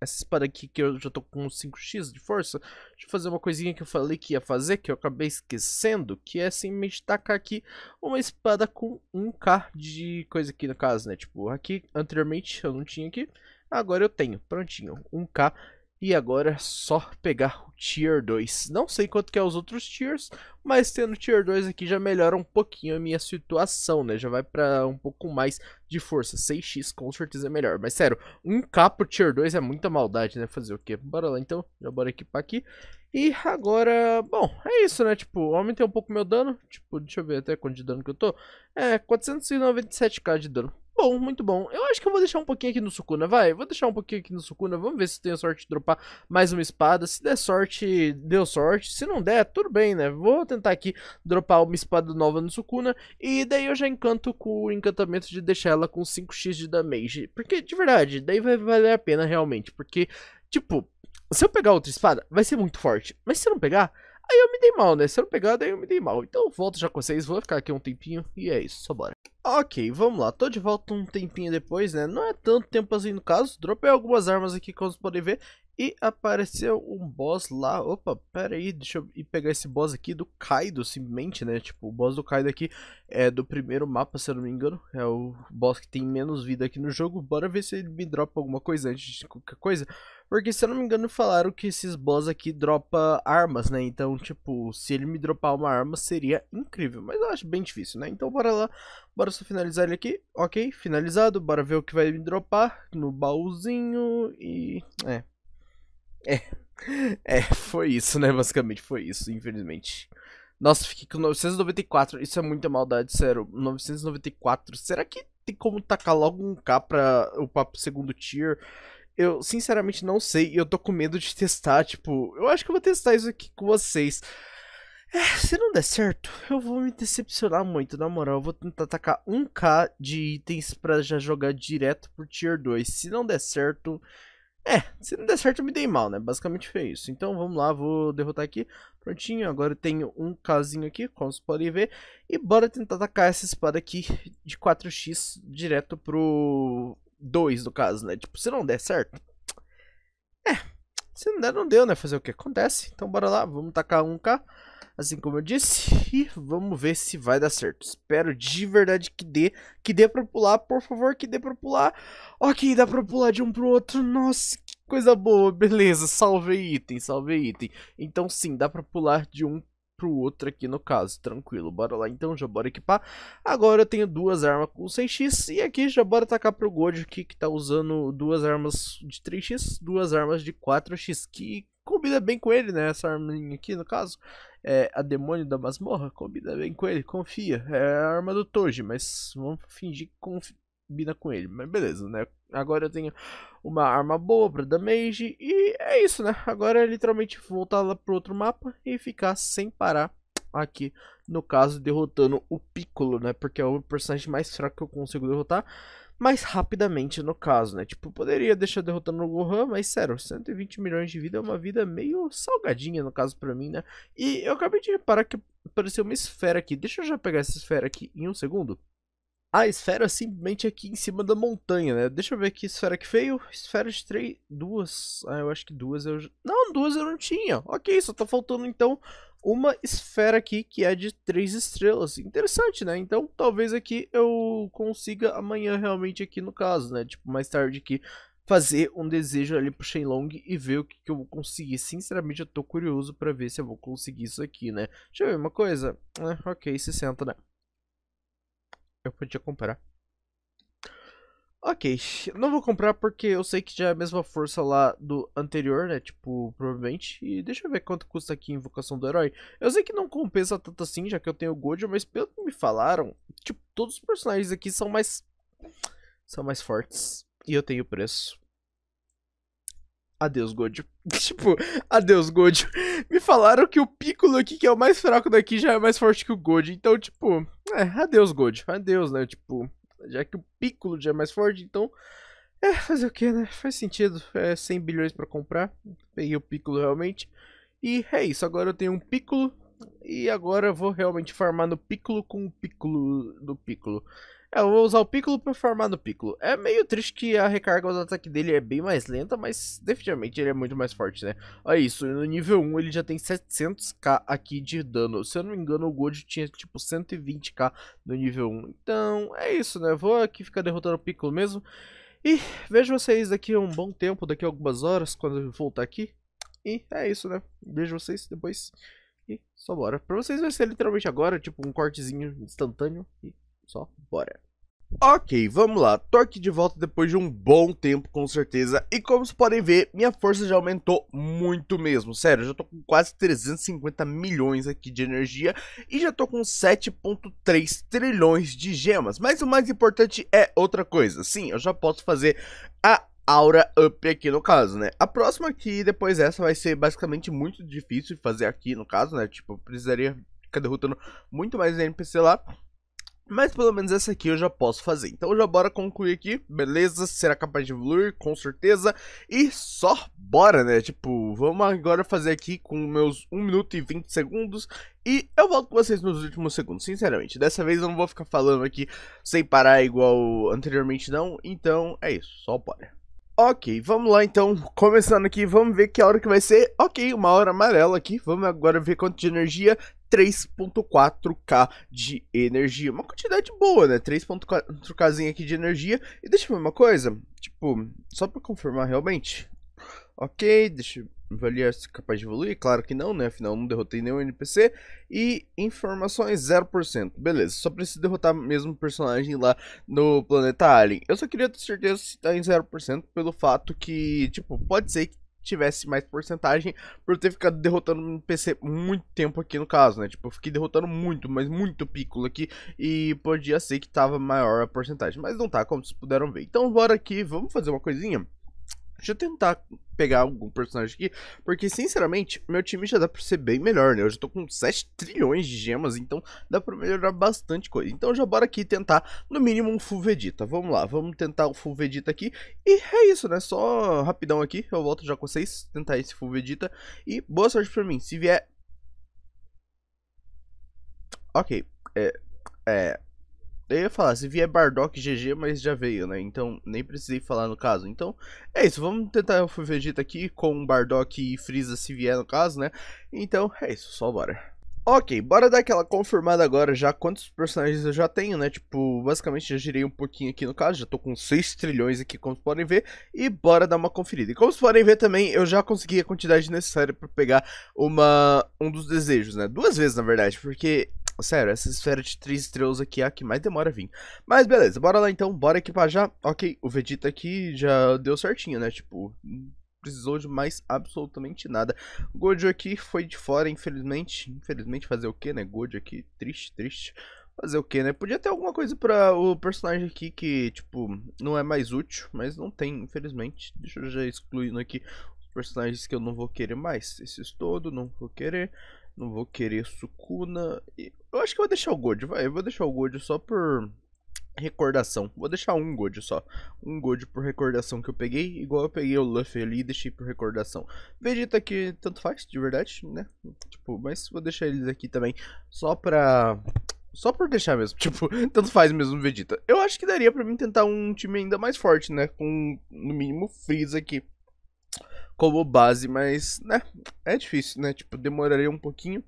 essa espada aqui que eu já tô com 5x de força. Deixa eu fazer uma coisinha que eu falei que ia fazer, que eu acabei esquecendo, que é simplesmente tacar aqui uma espada com 1k de coisa aqui no caso, né? Tipo, aqui anteriormente eu não tinha aqui, agora eu tenho, prontinho, 1k e agora é só pegar o Tier 2. Não sei quanto que é os outros Tiers, mas tendo Tier 2 aqui já melhora um pouquinho a minha situação, né? Já vai pra um pouco mais de força. 6x com certeza é melhor. Mas sério, 1k pro Tier 2 é muita maldade, né? Fazer o quê? Bora lá então, já bora equipar aqui. E agora, bom, é isso, né? Tipo, aumentei um pouco meu dano. Tipo, deixa eu ver até quanto de dano que eu tô. É, 497k de dano bom, muito bom. Eu acho que eu vou deixar um pouquinho aqui no Sukuna, vai. Vou deixar um pouquinho aqui no Sukuna. Vamos ver se tenho sorte de dropar mais uma espada. Se der sorte, deu sorte. Se não der, tudo bem, né? Vou tentar aqui dropar uma espada nova no Sukuna. E daí eu já encanto com o encantamento de deixar ela com 5x de damage. Porque, de verdade, daí vai valer a pena realmente. Porque, tipo, se eu pegar outra espada, vai ser muito forte. Mas se eu não pegar... Aí eu me dei mal, né? Se eu não pegar, daí eu me dei mal. Então eu volto já com vocês, vou ficar aqui um tempinho e é isso, só bora. Ok, vamos lá, tô de volta um tempinho depois, né? Não é tanto tempo assim no caso, dropei algumas armas aqui, como vocês podem ver. e apareceu um boss lá. Opa, pera aí, deixa eu ir pegar esse boss aqui do Kaido, simplesmente, né? Tipo, o boss do Kaido aqui é do primeiro mapa, se eu não me engano. É o boss que tem menos vida aqui no jogo. Bora ver se ele me dropa alguma coisa antes de qualquer coisa. Porque, se eu não me engano, falaram que esses boss aqui dropa armas, né? Então, tipo, se ele me dropar uma arma, seria incrível. Mas eu acho bem difícil, né? Então, bora lá. Bora só finalizar ele aqui. Ok, finalizado. Bora ver o que vai me dropar no baúzinho. E... É, é, é, foi isso, né? Basicamente foi isso, infelizmente. Nossa, fiquei com 994. Isso é muita maldade, sério. 994. Será que tem como tacar logo um K pra o papo segundo tier? Eu sinceramente não sei e eu tô com medo de testar. Tipo, eu acho que eu vou testar isso aqui com vocês. É, se não der certo, eu vou me decepcionar muito, na moral. Eu vou tentar tacar 1k de itens pra já jogar direto pro tier 2. Se não der certo, é, se não der certo eu me dei mal, né? Basicamente foi isso. Então vamos lá, vou derrotar aqui. Prontinho, agora eu tenho um casinho aqui, como vocês podem ver. E bora tentar atacar essa espada aqui de 4x direto pro 2, no caso, né? Tipo, se não der certo... É, se não der, não deu, né? Fazer o que acontece. Então bora lá, vamos tacar 1k assim como eu disse, e vamos ver se vai dar certo. Espero de verdade que dê, que dê pra pular, por favor, que dê pra pular. Ok, dá pra pular de um pro outro, nossa, que coisa boa, beleza, salvei item, salvei item. Então sim, dá pra pular de um pro outro aqui no caso, tranquilo, bora lá então, já bora equipar. Agora eu tenho duas armas com 6x e aqui já bora atacar pro God aqui que tá usando duas armas de 3x, duas armas de 4x, que combina bem com ele, né, essa arminha aqui no caso é, a demônio da masmorra, combina bem com ele, confia. É a arma do Toji, mas vamos fingir que combina com ele. Mas beleza, né? Agora eu tenho uma arma boa pra damage e é isso, né? Agora é literalmente voltar lá pro outro mapa e ficar sem parar aqui, no caso, derrotando o Piccolo, né? Porque é o personagem mais fraco que eu consigo derrotar mais rapidamente no caso, né? Tipo, poderia deixar derrotando o Gohan, mas sério, 120 milhões de vida é uma vida meio salgadinha no caso pra mim, né? E eu acabei de reparar que apareceu uma esfera aqui. Deixa eu já pegar essa esfera aqui em um segundo. A esfera simplesmente aqui em cima da montanha, né? Deixa eu ver que esfera que veio. Esfera de três... Duas... Ah, eu acho que duas eu... Não, duas eu não tinha. Ok, só tá faltando então uma esfera aqui que é de três estrelas. Interessante, né? Então, talvez aqui eu consiga amanhã realmente aqui no caso, né? Tipo, mais tarde aqui fazer um desejo ali pro Shenlong e ver o que, que eu vou conseguir. Sinceramente, eu tô curioso pra ver se eu vou conseguir isso aqui, né? Deixa eu ver uma coisa. É, ok, 60, né? Eu podia comprar. Ok, não vou comprar porque eu sei que já é a mesma força lá do anterior, né, tipo, provavelmente. E deixa eu ver quanto custa aqui a Invocação do Herói. Eu sei que não compensa tanto assim, já que eu tenho o Gold, mas pelo que me falaram, tipo, todos os personagens aqui são mais... São mais fortes. E eu tenho preço. Adeus, God. tipo, adeus, God. Me falaram que o Piccolo aqui, que é o mais fraco daqui, já é mais forte que o God. Então, tipo, é, adeus, God. Adeus, né, tipo já que o Piccolo já é mais forte, então... É, fazer o que, né? Faz sentido, é 100 bilhões pra comprar, peguei o Piccolo realmente. E é isso, agora eu tenho um Piccolo, e agora eu vou realmente farmar no Piccolo com o Piccolo do Piccolo. É, eu vou usar o Piccolo pra farmar no Piccolo. É meio triste que a recarga do ataque dele é bem mais lenta, mas definitivamente ele é muito mais forte, né? Olha isso, no nível 1 ele já tem 700k aqui de dano. Se eu não me engano, o Gold tinha tipo 120k no nível 1. Então, é isso, né? Vou aqui ficar derrotando o Piccolo mesmo. E vejo vocês daqui a um bom tempo, daqui a algumas horas, quando eu voltar aqui. E é isso, né? Vejo vocês depois. E só bora. Pra vocês vai ser literalmente agora, tipo um cortezinho instantâneo. E só bora. Ok, vamos lá. Tô aqui de volta depois de um bom tempo, com certeza. E como vocês podem ver, minha força já aumentou muito mesmo. Sério, já tô com quase 350 milhões aqui de energia. E já tô com 7.3 trilhões de gemas. Mas o mais importante é outra coisa. Sim, eu já posso fazer a aura up aqui no caso, né? A próxima aqui, depois dessa, vai ser basicamente muito difícil de fazer aqui no caso, né? Tipo, eu precisaria ficar derrotando muito mais NPC lá. Mas pelo menos essa aqui eu já posso fazer. Então já bora concluir aqui, beleza? Será capaz de evoluir, com certeza. E só bora, né? Tipo, vamos agora fazer aqui com meus 1 minuto e 20 segundos. E eu volto com vocês nos últimos segundos, sinceramente. Dessa vez eu não vou ficar falando aqui sem parar igual anteriormente não. Então é isso, só bora. Ok, vamos lá então, começando aqui, vamos ver que hora que vai ser. Ok, uma hora amarela aqui, vamos agora ver quanto de energia. 3.4k de energia, uma quantidade boa, né? 3.4k aqui de energia. E deixa eu ver uma coisa, tipo, só pra confirmar realmente. Ok, deixa eu avaliar se é capaz de evoluir. Claro que não, né? Afinal, não derrotei nenhum NPC. E informações 0%. Beleza, só preciso derrotar mesmo personagem lá no planeta Alien. Eu só queria ter certeza se tá em 0% pelo fato que, tipo, pode ser que tivesse mais porcentagem por ter ficado derrotando um PC muito tempo aqui no caso, né? Tipo, eu fiquei derrotando muito, mas muito piccolo aqui e podia ser que tava maior a porcentagem, mas não tá, como vocês puderam ver. Então bora aqui, vamos fazer uma coisinha? Deixa eu tentar pegar algum personagem aqui, porque sinceramente, meu time já dá pra ser bem melhor, né? Eu já tô com 7 trilhões de gemas, então dá pra melhorar bastante coisa. Então já bora aqui tentar, no mínimo, um Full Vegeta. Vamos lá, vamos tentar o Full Vegeta aqui. E é isso, né? Só rapidão aqui, eu volto já com vocês, tentar esse Full Vegeta. E boa sorte pra mim, se vier... Ok, é... É... Eu ia falar, se vier Bardock GG, mas já veio, né? Então nem precisei falar no caso. Então é isso, vamos tentar o Vegeta aqui com Bardock e Freeza se vier no caso, né? Então é isso, só bora. Ok, bora dar aquela confirmada agora já quantos personagens eu já tenho, né? Tipo, basicamente já girei um pouquinho aqui no caso, já tô com 6 trilhões aqui, como vocês podem ver, e bora dar uma conferida. E como vocês podem ver também, eu já consegui a quantidade necessária para pegar uma, um dos desejos, né? Duas vezes, na verdade, porque Sério, essa esfera de 3 estrelas aqui é a que mais demora a vir. Mas beleza, bora lá então, bora equipar já. Ok, o Vegeta aqui já deu certinho, né? Tipo, precisou de mais absolutamente nada. Gojo aqui foi de fora, infelizmente. Infelizmente fazer o que, né? Gojo aqui, triste, triste. Fazer o que, né? Podia ter alguma coisa pra o personagem aqui que, tipo, não é mais útil, mas não tem, infelizmente. Deixa eu já excluindo aqui os personagens que eu não vou querer mais. Esses todos, não vou querer. Não vou querer Sukuna. Eu acho que eu vou deixar o Gold, vai. Eu vou deixar o Gold só por recordação. Vou deixar um Gold só. Um Gold por recordação que eu peguei. Igual eu peguei o Luffy ali e deixei por recordação. Vegeta aqui tanto faz, de verdade, né? Tipo, mas vou deixar eles aqui também. Só pra... Só por deixar mesmo, tipo, tanto faz mesmo Vegeta. Eu acho que daria pra mim tentar um time ainda mais forte, né? Com, no mínimo, Freeza aqui como base, mas, né, é difícil, né? Tipo, demoraria um pouquinho.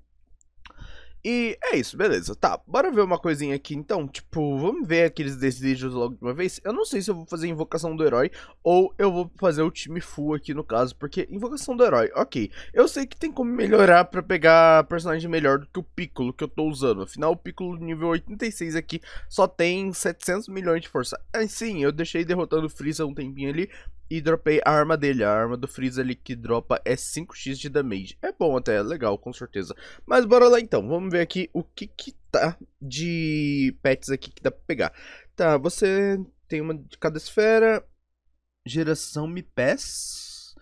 E é isso, beleza. Tá, bora ver uma coisinha aqui então. Tipo, vamos ver aqueles desejos logo de uma vez. Eu não sei se eu vou fazer invocação do herói ou eu vou fazer o time full aqui no caso. Porque invocação do herói, ok. Eu sei que tem como melhorar pra pegar personagem melhor do que o Piccolo que eu tô usando. Afinal, o Piccolo nível 86 aqui só tem 700 milhões de força. É, sim, eu deixei derrotando o Freeza um tempinho ali e dropei a arma dele. A arma do Freeza ali que dropa é 5x de damage. É bom até, é legal, com certeza. Mas bora lá então, vamos ver aqui o que que tá de pets aqui que dá pra pegar. Tá, você tem uma de cada esfera. Geração Me Pass.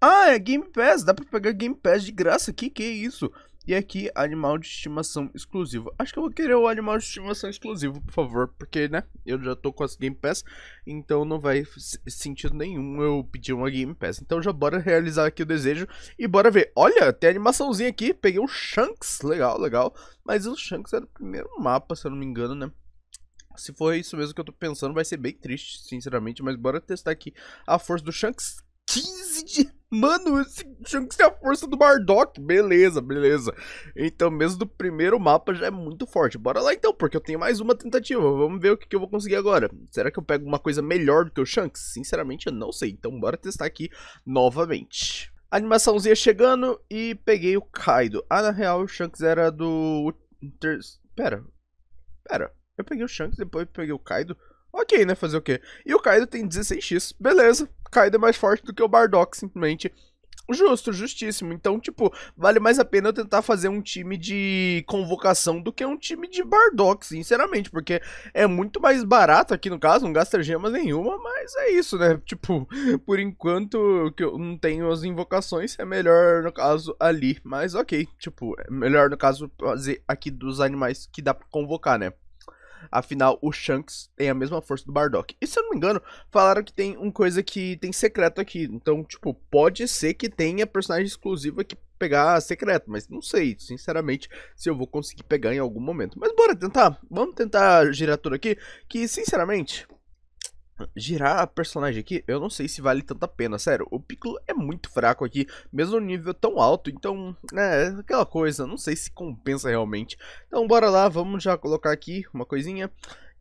Ah, é Game Pass, dá pra pegar Game Pass de graça aqui, que isso? E aqui, animal de estimação exclusivo. Acho que eu vou querer o animal de estimação exclusivo, por favor. Porque, né, eu já tô com as Game Pass. Então não vai sentido nenhum eu pedir uma Game Pass. Então já bora realizar aqui o desejo. E bora ver. Olha, tem animaçãozinha aqui. Peguei o Shanks. Legal, legal. Mas o Shanks era o primeiro mapa, se eu não me engano, né? Se for isso mesmo que eu tô pensando, vai ser bem triste, sinceramente. Mas bora testar aqui a força do Shanks. 15 de Mano, esse Shanks tem a força do Bardock. Beleza, beleza. Então, mesmo do primeiro mapa já é muito forte. Bora lá então, porque eu tenho mais uma tentativa. Vamos ver o que, que eu vou conseguir agora. Será que eu pego uma coisa melhor do que o Shanks? Sinceramente, eu não sei. Então, bora testar aqui novamente. Animaçãozinha chegando e peguei o Kaido. Ah, na real, o Shanks era do... Pera. Pera. Eu peguei o Shanks, depois peguei o Kaido. Ok, né? Fazer o quê? E o Kaido tem 16x. Beleza. Kaido é mais forte do que o Bardock, simplesmente. Justo, justíssimo. Então, tipo, vale mais a pena eu tentar fazer um time de convocação do que um time de Bardock, sinceramente, porque é muito mais barato aqui no caso, não gasta gemas nenhuma, mas é isso, né? Tipo, por enquanto que eu não tenho as invocações, é melhor no caso ali, mas ok, tipo, é melhor no caso fazer aqui dos animais que dá pra convocar, né? Afinal, o Shanks tem a mesma força do Bardock. E se eu não me engano, falaram que tem uma coisa que tem secreto aqui. Então, tipo, pode ser que tenha personagem exclusivo aqui pegar secreto, mas não sei, sinceramente, se eu vou conseguir pegar em algum momento. Mas bora tentar, vamos tentar girar tudo aqui, que sinceramente, girar a personagem aqui, eu não sei se vale tanta pena, sério, o Piccolo é muito fraco aqui, mesmo no nível tão alto, então, é, aquela coisa, não sei se compensa realmente. Então, bora lá, vamos já colocar aqui uma coisinha,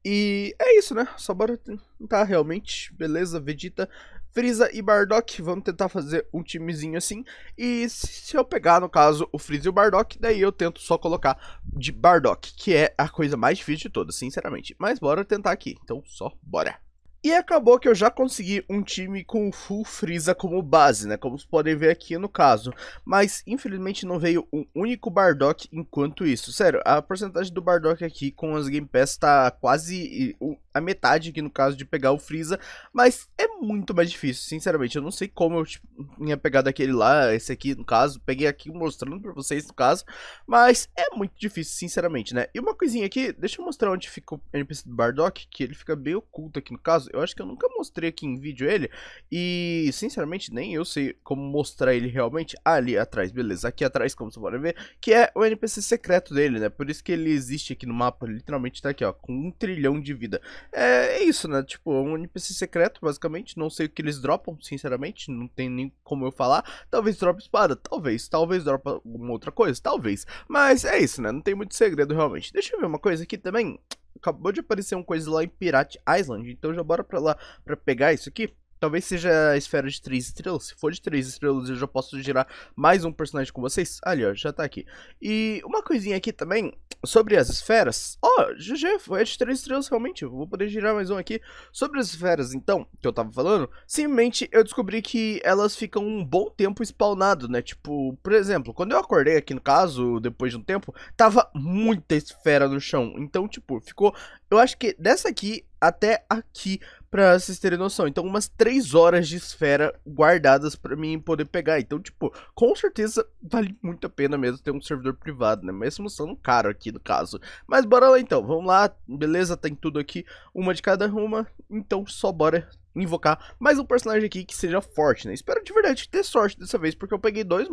e é isso, né, só bora tentar realmente, beleza, Vegeta, Frieza e Bardock, vamos tentar fazer um timezinho assim, e se eu pegar, no caso, o Frieza e o Bardock, daí eu tento só colocar de Bardock, que é a coisa mais difícil de todas, sinceramente, mas bora tentar aqui, então só bora. E acabou que eu já consegui um time com o Full Freeza como base, né? Como vocês podem ver aqui no caso. Mas, infelizmente, não veio um único Bardock enquanto isso. Sério, a porcentagem do Bardock aqui com as Game Pass tá quase a metade aqui no caso de pegar o Freeza. Mas é muito mais difícil, sinceramente. Eu não sei como eu tipo, tinha pegado aquele lá, esse aqui no caso. Peguei aqui mostrando pra vocês no caso. Mas é muito difícil, sinceramente, né? E uma coisinha aqui, deixa eu mostrar onde fica o NPC do Bardock, que ele fica bem oculto aqui no caso. Eu acho que eu nunca mostrei aqui em vídeo ele. E, sinceramente, nem eu sei como mostrar ele realmente. Ali atrás, beleza. Aqui atrás, como você pode ver, que é o NPC secreto dele, né? Por isso que ele existe aqui no mapa. Literalmente tá aqui, ó, com um trilhão de vida. É, é isso, né? Tipo, um NPC secreto, basicamente. Não sei o que eles dropam, sinceramente. Não tem nem como eu falar. Talvez drop espada, talvez. Talvez drop alguma outra coisa, talvez. Mas é isso, né? Não tem muito segredo, realmente. Deixa eu ver uma coisa aqui também acabou de aparecer uma coisa lá em Pirate Island, então já bora pra lá pra pegar isso aqui. Talvez seja a esfera de 3 estrelas. Se for de 3 estrelas, eu já posso girar mais um personagem com vocês. Ali, ó, já tá aqui. E uma coisinha aqui também, sobre as esferas. Ó, oh, GG, foi de 3 estrelas realmente. Vou poder girar mais um aqui. Sobre as esferas, então, que eu tava falando, simplesmente eu descobri que elas ficam um bom tempo spawnado, né? Tipo, por exemplo, quando eu acordei aqui no caso, depois de um tempo, tava muita esfera no chão. Então, tipo, ficou... Eu acho que dessa aqui até aqui Pra vocês terem noção. Então, umas 3 horas de esfera guardadas pra mim poder pegar. Então, tipo, com certeza vale muito a pena mesmo ter um servidor privado, né? Mesmo sendo caro aqui no caso. Mas bora lá então. Vamos lá. Beleza, tem tudo aqui. Uma de cada uma. Então, só bora invocar mais um personagem aqui que seja forte, né? Espero de verdade ter sorte dessa vez, porque eu peguei dois,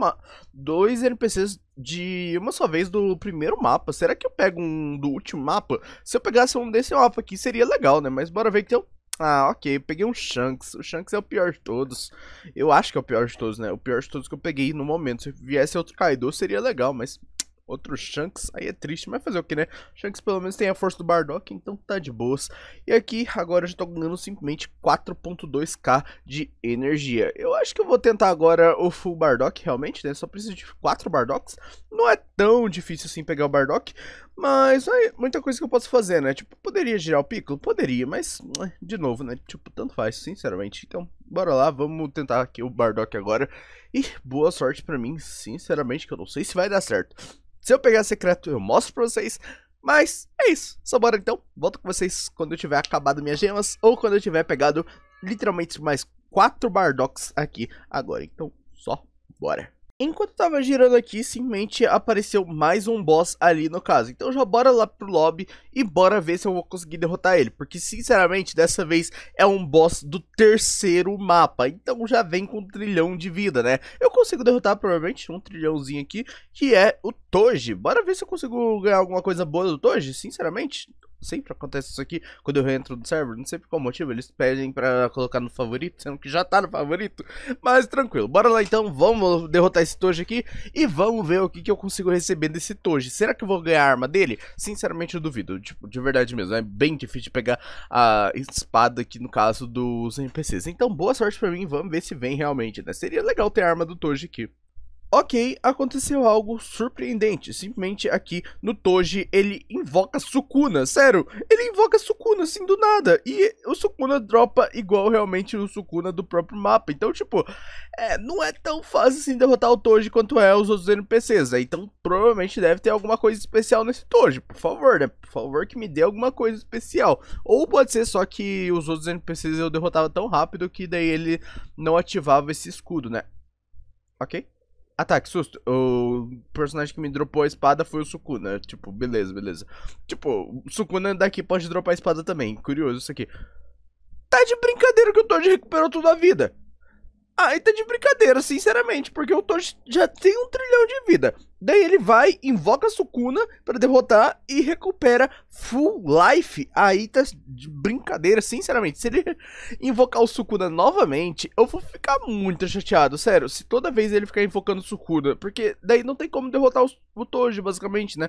dois NPCs de uma só vez do primeiro mapa. Será que eu pego um do último mapa? Se eu pegasse um desse mapa aqui, seria legal, né? Mas bora ver eu ah, ok, eu peguei um Shanks. O Shanks é o pior de todos. Eu acho que é o pior de todos, né? O pior de todos que eu peguei no momento. Se viesse outro Kaido seria legal, mas outro Shanks, aí é triste, mas fazer o que, né? Shanks pelo menos tem a força do Bardock, então tá de boas. E aqui, agora eu já tô ganhando simplesmente 4.2k de energia. Eu acho que eu vou tentar agora o full Bardock, realmente, né? Só preciso de 4 Bardocks. Não é tão difícil assim pegar o Bardock, mas é muita coisa que eu posso fazer, né? Tipo, poderia girar o Piccolo? Poderia, mas, de novo, né? Tipo, tanto faz, sinceramente. Então, bora lá, vamos tentar aqui o Bardock agora. E boa sorte pra mim, sinceramente, que eu não sei se vai dar certo. Se eu pegar secreto, eu mostro pra vocês. Mas é isso. Só bora então. Volto com vocês quando eu tiver acabado minhas gemas. Ou quando eu tiver pegado literalmente mais quatro Bardocks aqui agora. Então, só bora. Enquanto tava girando aqui, simplesmente apareceu mais um boss ali no caso. Então já bora lá pro lobby e bora ver se eu vou conseguir derrotar ele. Porque sinceramente, dessa vez é um boss do terceiro mapa. Então já vem com um trilhão de vida, né? Eu consigo derrotar provavelmente um trilhãozinho aqui, que é o Toji. Bora ver se eu consigo ganhar alguma coisa boa do Toji, sinceramente sempre acontece isso aqui quando eu entro no server, não sei por qual motivo, eles pedem pra colocar no favorito, sendo que já tá no favorito, mas tranquilo, bora lá então, vamos derrotar esse Toji aqui e vamos ver o que, que eu consigo receber desse Toji, será que eu vou ganhar a arma dele? Sinceramente eu duvido, tipo, de verdade mesmo, é bem difícil pegar a espada aqui no caso dos NPCs, então boa sorte pra mim, vamos ver se vem realmente, né, seria legal ter a arma do Toji aqui. Ok, aconteceu algo surpreendente. Simplesmente aqui no Toji ele invoca Sukuna. Sério, ele invoca Sukuna assim do nada. E o Sukuna dropa igual realmente o Sukuna do próprio mapa. Então, tipo, é, não é tão fácil assim derrotar o Toji quanto é os outros NPCs. Né? Então, provavelmente deve ter alguma coisa especial nesse Toji. Por favor, né? Por favor, que me dê alguma coisa especial. Ou pode ser só que os outros NPCs eu derrotava tão rápido que daí ele não ativava esse escudo, né? Ok? Ah tá, que susto. O personagem que me dropou a espada foi o Sukuna. Tipo, beleza, beleza. Tipo, o Sukuna daqui pode dropar a espada também. Curioso isso aqui. Tá de brincadeira que o Toad recuperou toda a vida. Aí tá de brincadeira, sinceramente, porque o Toji já tem um trilhão de vida. Daí ele vai, invoca Sukuna para derrotar e recupera full life. Aí tá de brincadeira, sinceramente. Se ele invocar o Sukuna novamente, eu vou ficar muito chateado, sério. Se toda vez ele ficar invocando o Sukuna, porque daí não tem como derrotar o, o Toji, basicamente, né?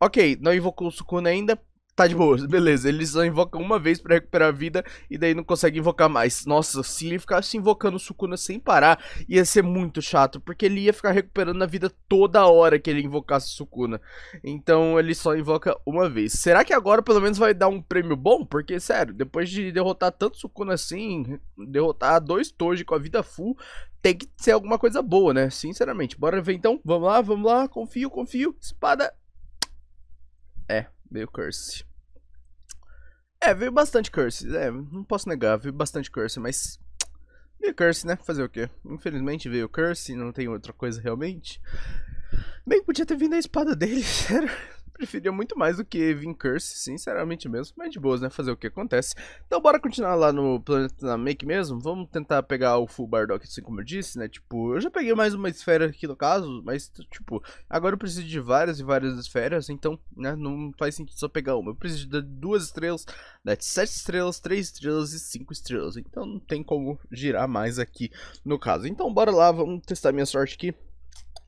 Ok, não invocou o Sukuna ainda, Tá de boa, beleza. Eles só invocam uma vez pra recuperar a vida e daí não consegue invocar mais. Nossa, se ele ficasse invocando o Sukuna sem parar, ia ser muito chato, porque ele ia ficar recuperando a vida toda hora que ele invocasse o Sukuna. Então ele só invoca uma vez. Será que agora pelo menos vai dar um prêmio bom? Porque, sério, depois de derrotar tanto Sukuna assim, derrotar dois Toji com a vida full, tem que ser alguma coisa boa, né? Sinceramente. Bora ver então. Vamos lá, vamos lá. Confio, confio. Espada. É, veio curse. É, veio bastante curse. É, não posso negar, veio bastante curse, mas. Veio curse, né? Fazer o quê? Infelizmente veio curse, não tem outra coisa realmente. Bem, podia ter vindo a espada dele, sério preferia muito mais do que Vin Curse, sinceramente mesmo. Mas de boas, né? Fazer o que acontece. Então bora continuar lá no Planeta Make mesmo. Vamos tentar pegar o Full Bardock, assim como eu disse, né? Tipo, eu já peguei mais uma esfera aqui no caso, mas, tipo, agora eu preciso de várias e várias esferas, então, né? Não faz sentido só pegar uma. Eu preciso de duas estrelas, né? sete estrelas, três estrelas e cinco estrelas. Então não tem como girar mais aqui no caso. Então bora lá, vamos testar minha sorte aqui.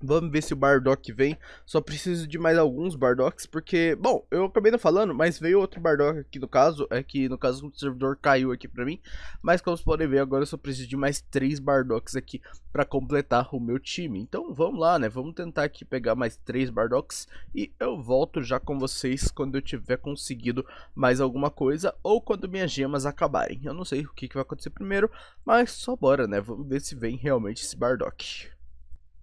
Vamos ver se o Bardock vem. Só preciso de mais alguns Bardocks, porque... Bom, eu acabei não falando, mas veio outro Bardock aqui no caso. É que, no caso, o servidor caiu aqui pra mim. Mas, como vocês podem ver, agora eu só preciso de mais três Bardocks aqui pra completar o meu time. Então, vamos lá, né? Vamos tentar aqui pegar mais três Bardocks. E eu volto já com vocês quando eu tiver conseguido mais alguma coisa. Ou quando minhas gemas acabarem. Eu não sei o que, que vai acontecer primeiro, mas só bora, né? Vamos ver se vem realmente esse Bardock.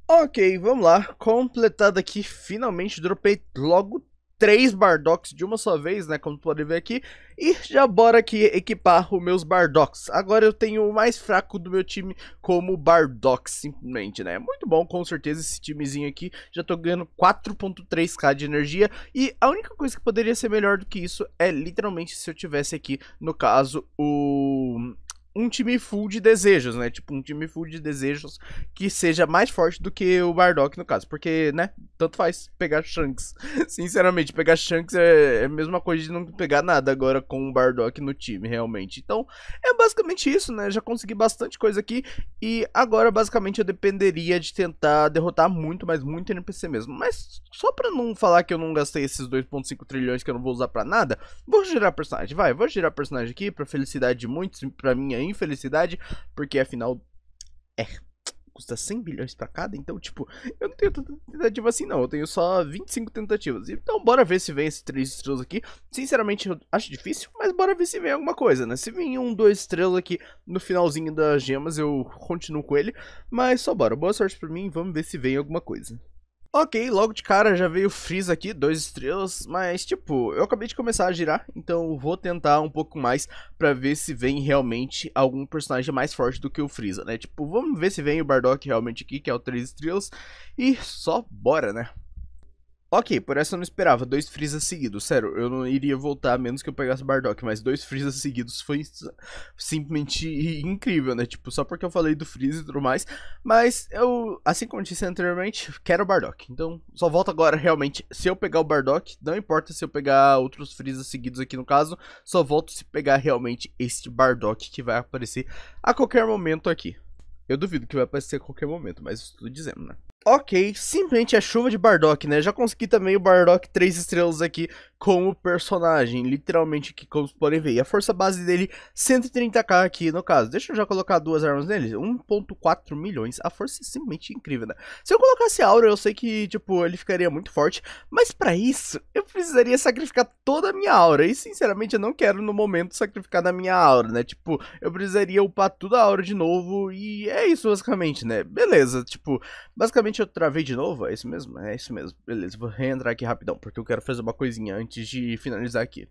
Ok, vamos lá. Completado aqui, finalmente dropei logo três Bardocks de uma só vez, né, como podem ver aqui. E já bora aqui equipar os meus Bardocks. Agora eu tenho o mais fraco do meu time como Bardock, simplesmente, né. Muito bom, com certeza, esse timezinho aqui. Já tô ganhando 4.3k de energia. E a única coisa que poderia ser melhor do que isso é literalmente se eu tivesse aqui, no caso, o um time full de desejos, né? Tipo, um time full de desejos que seja mais forte do que o Bardock, no caso. Porque, né? Tanto faz pegar Shanks. Sinceramente, pegar Shanks é, é a mesma coisa de não pegar nada agora com o Bardock no time, realmente. Então, é basicamente isso, né? Já consegui bastante coisa aqui. E agora, basicamente, eu dependeria de tentar derrotar muito, mas muito NPC mesmo. Mas, só pra não falar que eu não gastei esses 2.5 trilhões que eu não vou usar pra nada, vou girar personagem. Vai, vou girar personagem aqui pra felicidade de muitos, pra minha infelicidade, porque afinal é custa 100 bilhões para cada, então, tipo, eu não tenho tanta tentativa assim, não. Eu tenho só 25 tentativas. Então, bora ver se vem esses três estrelas aqui. Sinceramente, eu acho difícil, mas bora ver se vem alguma coisa, né? Se vem um, dois estrelas aqui no finalzinho das gemas, eu continuo com ele. Mas só bora. Boa sorte pra mim, vamos ver se vem alguma coisa. Ok, logo de cara já veio o Freeza aqui, dois estrelas, mas tipo, eu acabei de começar a girar, então vou tentar um pouco mais pra ver se vem realmente algum personagem mais forte do que o Freeza, né? Tipo, vamos ver se vem o Bardock realmente aqui, que é o três estrelas, e só bora, né? Ok, por essa eu não esperava, dois Freeza seguidos, sério, eu não iria voltar a menos que eu pegasse Bardock, mas dois Freeza seguidos foi simplesmente incrível, né, tipo, só porque eu falei do Freeza e tudo mais, mas eu, assim como eu disse anteriormente, quero o Bardock, então só volto agora realmente, se eu pegar o Bardock, não importa se eu pegar outros Freeza seguidos aqui no caso, só volto se pegar realmente este Bardock que vai aparecer a qualquer momento aqui. Eu duvido que vai aparecer a qualquer momento, mas estou dizendo, né. Ok, simplesmente a chuva de Bardock, né? Já consegui também o Bardock 3 estrelas aqui como personagem, literalmente aqui, como vocês podem ver. E a força base dele, 130k aqui no caso. Deixa eu já colocar duas armas nele, 1.4 milhões. A força é simplesmente incrível, né? Se eu colocasse aura, eu sei que, tipo, ele ficaria muito forte. Mas pra isso, eu precisaria sacrificar toda a minha aura. E, sinceramente, eu não quero, no momento, sacrificar da minha aura, né? Tipo, eu precisaria upar toda a aura de novo. E é isso, basicamente, né? Beleza, tipo, basicamente eu travei de novo, é isso mesmo? É isso mesmo. Beleza, vou reentrar aqui rapidão, porque eu quero fazer uma coisinha antes de finalizar aqui.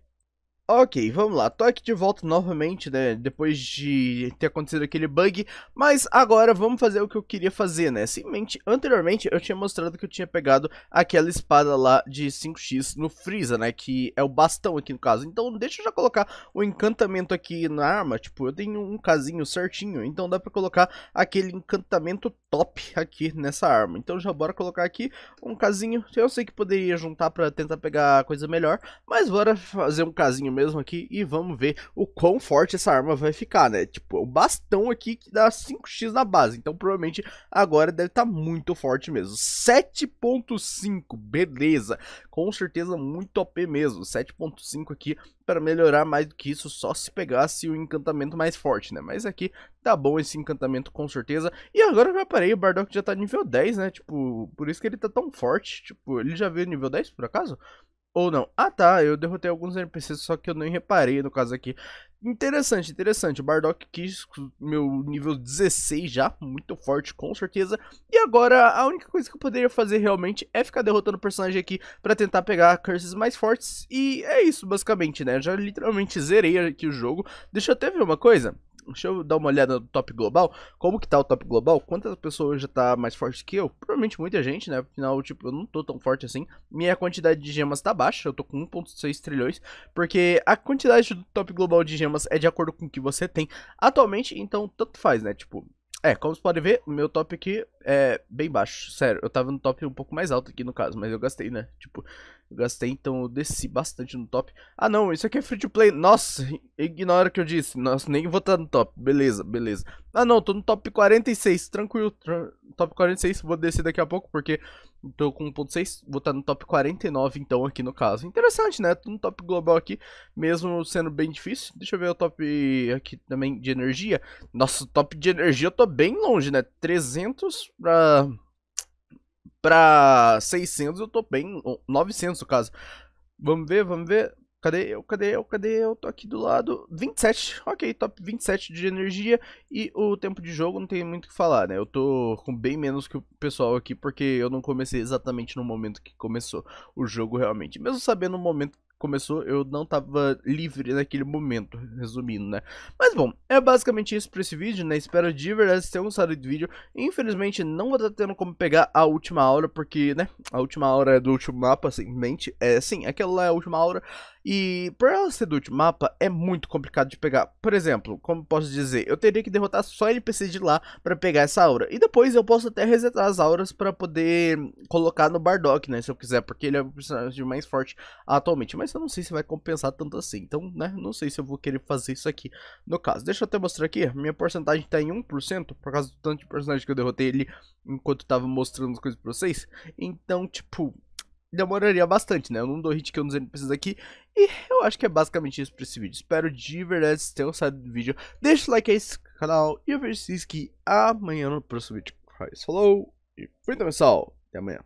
Ok, vamos lá, tô aqui de volta novamente, né, depois de ter acontecido aquele bug, mas agora vamos fazer o que eu queria fazer, né, simplesmente, anteriormente eu tinha mostrado que eu tinha pegado aquela espada lá de 5x no Freeza, né, que é o bastão aqui no caso, então deixa eu já colocar o encantamento aqui na arma, tipo, eu tenho um casinho certinho, então dá pra colocar aquele encantamento top aqui nessa arma, então já bora colocar aqui um casinho, eu sei que poderia juntar pra tentar pegar coisa melhor, mas bora fazer um casinho mesmo aqui e vamos ver o quão forte essa arma vai ficar, né? Tipo, o bastão aqui que dá 5x na base, então provavelmente agora deve estar tá muito forte mesmo. 7.5, beleza, com certeza muito OP mesmo, 7.5 aqui para melhorar mais do que isso só se pegasse o encantamento mais forte, né? Mas aqui tá bom esse encantamento com certeza. E agora eu já parei, o Bardock já tá nível 10, né? Tipo, por isso que ele tá tão forte. Tipo, ele já veio nível 10 por acaso? Ou não. Ah tá, eu derrotei alguns NPCs, só que eu nem reparei no caso aqui. Interessante, interessante. O Bardock quis meu nível 16 já, muito forte com certeza. E agora a única coisa que eu poderia fazer realmente é ficar derrotando o personagem aqui pra tentar pegar curses mais fortes. E é isso basicamente, né? Eu já literalmente zerei aqui o jogo. Deixa eu até ver uma coisa. Deixa eu dar uma olhada no top global. Como que tá o top global? Quantas pessoas já tá mais forte que eu? Provavelmente muita gente, né? Afinal, tipo, eu não tô tão forte assim. Minha quantidade de gemas tá baixa, eu tô com 1.6 trilhões. Porque a quantidade do top global de gemas é de acordo com o que você tem atualmente. Então, tanto faz, né? Tipo, é, como você pode ver, o meu top aqui é bem baixo. Sério, eu tava no top um pouco mais alto aqui no caso, mas eu gastei, né? Tipo, eu gastei, então eu desci bastante no top. Ah, não, isso aqui é free to play. Nossa, ignora o que eu disse. Nossa, nem vou estar no top. Beleza, beleza. Ah, não, tô no top 46. Tranquilo, top 46. Vou descer daqui a pouco, porque tô com 1.6. Vou estar no top 49, então, aqui no caso. Interessante, né? Tô no top global aqui, mesmo sendo bem difícil. Deixa eu ver o top aqui também de energia. Nossa, top de energia eu tô bem longe, né? 300 pra pra 600 eu tô bem, 900 no caso. Vamos ver, vamos ver. Cadê eu? Cadê eu? Cadê eu? Tô aqui do lado. 27. Ok, top 27 de energia. E o tempo de jogo não tem muito o que falar, né? Eu tô com bem menos que o pessoal aqui, porque eu não comecei exatamente no momento que começou o jogo realmente. Mesmo sabendo o momento começou, eu não tava livre naquele momento, resumindo, né? Mas bom, é basicamente isso pra esse vídeo, né? Espero de verdade tenham gostado do vídeo. Infelizmente, não vou estar tendo como pegar a última hora, porque, né? A última hora é do último mapa, simplesmente. É, sim, aquela lá é a última hora. E por ela ser do último mapa, é muito complicado de pegar. Por exemplo, como posso dizer, eu teria que derrotar só NPC de lá para pegar essa aura. E depois eu posso até resetar as auras para poder colocar no Bardock, né? Se eu quiser, porque ele é o personagem mais forte atualmente. Mas eu não sei se vai compensar tanto assim. Então, né? Não sei se eu vou querer fazer isso aqui no caso. Deixa eu até mostrar aqui. Minha porcentagem tá em 1%, por causa do tanto de personagem que eu derrotei ele enquanto tava mostrando as coisas pra vocês. Então, tipo, demoraria bastante, né? Eu não dou hit que eu não NPCs aqui. E eu acho que é basicamente isso pra esse vídeo. Espero de verdade que tenham gostado do vídeo. Deixa o like aí nesse canal. E eu vejo vocês que amanhã no próximo vídeo. Falou e fui, então, pessoal. Até amanhã.